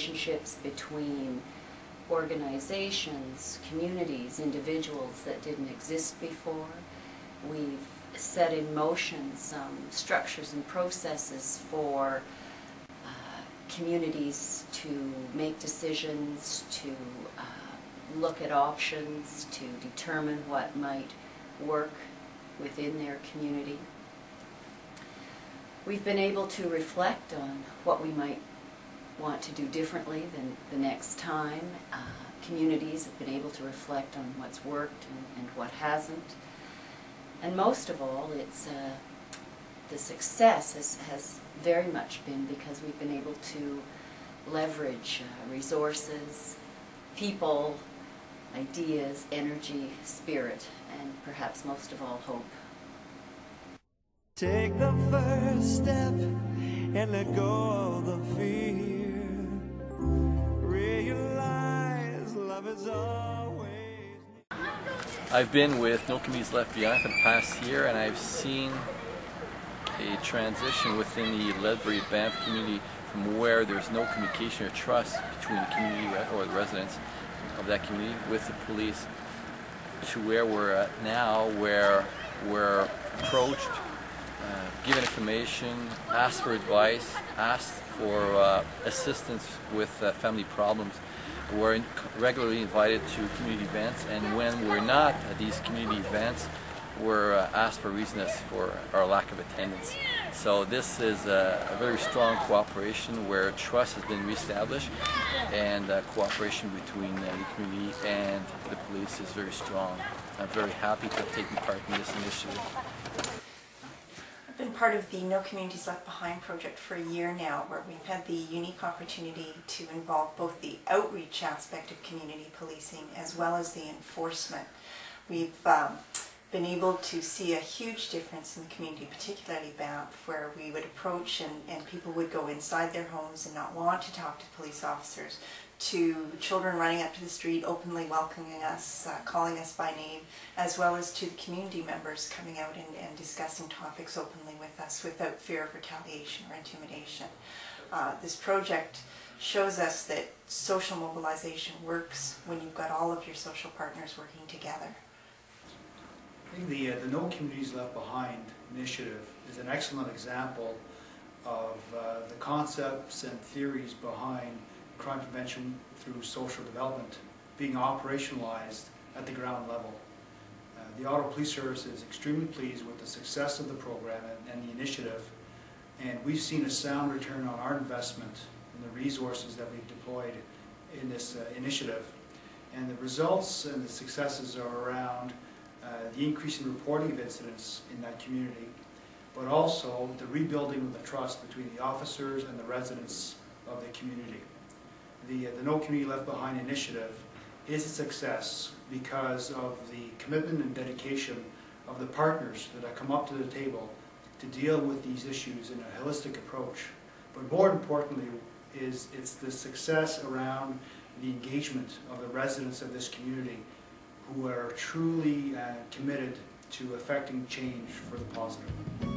relationships between organizations, communities, individuals that didn't exist before. We've set in motion some structures and processes for uh, communities to make decisions, to uh, look at options, to determine what might work within their community. We've been able to reflect on what we might want to do differently than the next time. Uh, communities have been able to reflect on what's worked and, and what hasn't. And most of all, it's uh, the success has, has very much been because we've been able to leverage uh, resources, people, ideas, energy, spirit, and perhaps most of all, hope. Take the first step and let go of the fear. I've been with No Communities Left Behind for the past year and I've seen a transition within the Ledbury Banff community from where there's no communication or trust between the community or the residents of that community with the police to where we're at now where we're approached, uh, given information, asked for advice, asked for uh, assistance with uh, family problems. We're regularly invited to community events and when we're not at these community events we're uh, asked for reasons for our lack of attendance. So this is a, a, very strong cooperation where trust has been reestablished and uh, cooperation between uh, the community and the police is very strong. I'm very happy to have taken part in this initiative. Been part of the No Communities Left Behind project for a year now where we've had the unique opportunity to involve both the outreach aspect of community policing as well as the enforcement. We've um, been able to see a huge difference in the community, particularly Banff, where we would approach and, and people would go inside their homes and not want to talk to police officers, to children running up to the street, openly welcoming us, uh, calling us by name, as well as to the community members coming out and, and discussing topics openly with us without fear of retaliation or intimidation. Uh, this project shows us that social mobilization works when you've got all of your social partners working together. I think the, uh, the No Communities Left Behind initiative is an excellent example of uh, the concepts and theories behind crime prevention through social development being operationalized at the ground level. Uh, the Ottawa Police Service is extremely pleased with the success of the program and, and the initiative, and we've seen a sound return on our investment and the resources that we've deployed in this uh, initiative. And the results and the successes are around uh, the increase in reporting of incidents in that community, but also the rebuilding of the trust between the officers and the residents of the community. The, uh, the No Community Left Behind initiative is a success because of the commitment and dedication of the partners that have come up to the table to deal with these issues in a holistic approach. But more importantly is it's the success around the engagement of the residents of this community who are truly uh, committed to affecting change for the positive.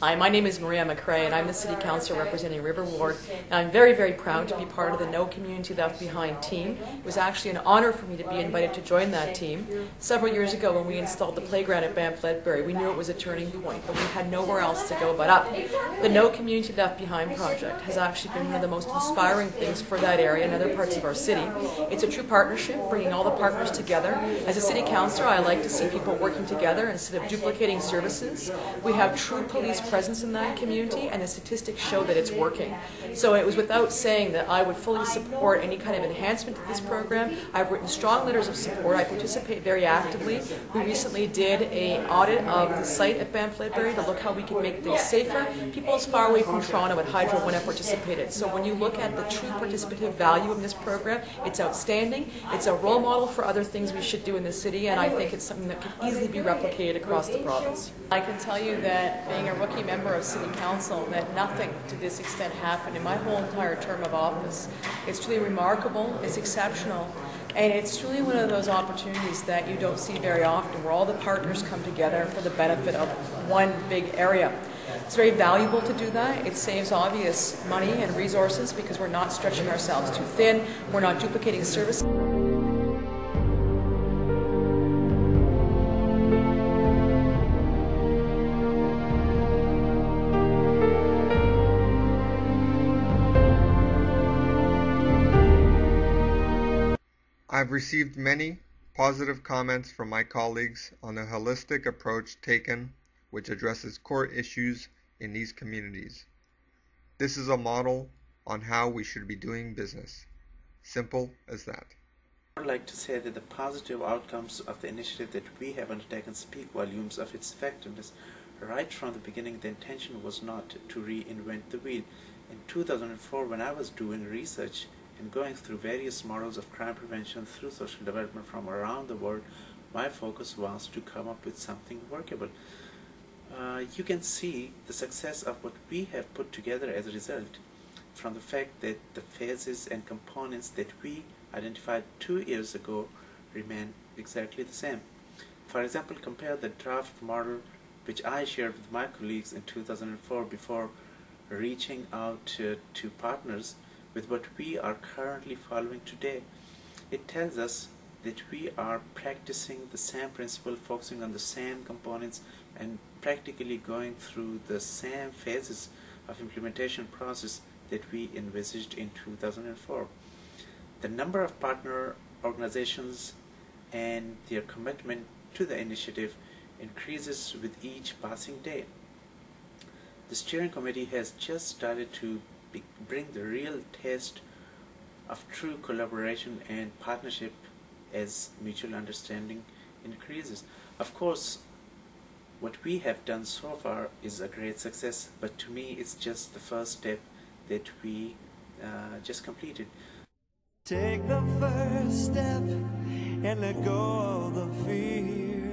Hi, my name is Maria McRae, and I'm the City Councilor representing River Ward. And I'm very, very proud to be part of the No Community Left Behind team. It was actually an honor for me to be invited to join that team. Several years ago, when we installed the playground at Banff Ledbury, we knew it was a turning point, but we had nowhere else to go but up. The No Community Left Behind project has actually been one of the most inspiring things for that area and other parts of our city. It's a true partnership, bringing all the partners together. As a City Councilor, I like to see people working together instead of duplicating services. We have true police presence in that community, and the statistics show that it's working. So it was without saying that I would fully support any kind of enhancement to this program. I've written strong letters of support. I participate very actively. We recently did a audit of the site at Banff Ledbury to look how we can make things safer. People as far away from Toronto at Hydro when I participated. So when you look at the true participative value of this program, it's outstanding. It's a role model for other things we should do in the city, and I think it's something that can easily be replicated across the province. I can tell you that being a rookie member of City Council that nothing to this extent happened in my whole entire term of office. It's truly remarkable, it's exceptional, And it's truly one of those opportunities that you don't see very often, where all the partners come together for the benefit of one big area. It's very valuable to do that. It saves obvious money and resources because we're not stretching ourselves too thin, we're not duplicating services. I've received many positive comments from my colleagues on the holistic approach taken which addresses core issues in these communities. This is a model on how we should be doing business. Simple as that. I would like to say that the positive outcomes of the initiative that we have undertaken speak volumes of its effectiveness. Right from the beginning, the intention was not to reinvent the wheel. In 2004, when I was doing research and going through various models of crime prevention through social development from around the world, my focus was to come up with something workable. Uh, you can see the success of what we have put together as a result from the fact that the phases and components that we identified two years ago remain exactly the same. For example, compare the draft model which I shared with my colleagues in 2004 before reaching out to, to partners with what we are currently following today. It tells us that we are practicing the same principle, focusing on the same components and practically going through the same phases of implementation process that we envisaged in 2004. The number of partner organizations and their commitment to the initiative increases with each passing day. The steering committee has just started to bring the real test of true collaboration and partnership as mutual understanding increases. Of course, what we have done so far is a great success, but to me, it's just the first step that we uh, just completed. Take the first step and let go of the fear.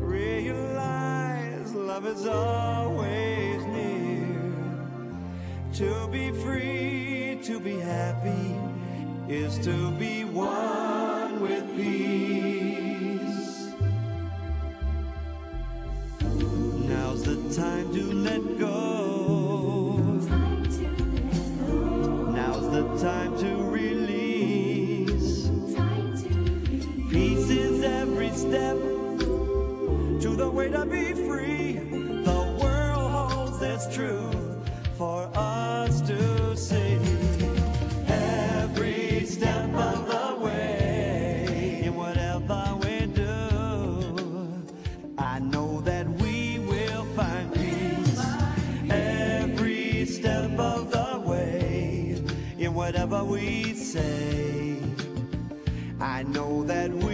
Realize love is always near. To be free, to be happy, is to be one with peace. Now's the time to let go. Now's the time to release. Peace is every step to the way to be free. The world holds its truth for us we say, I know that we.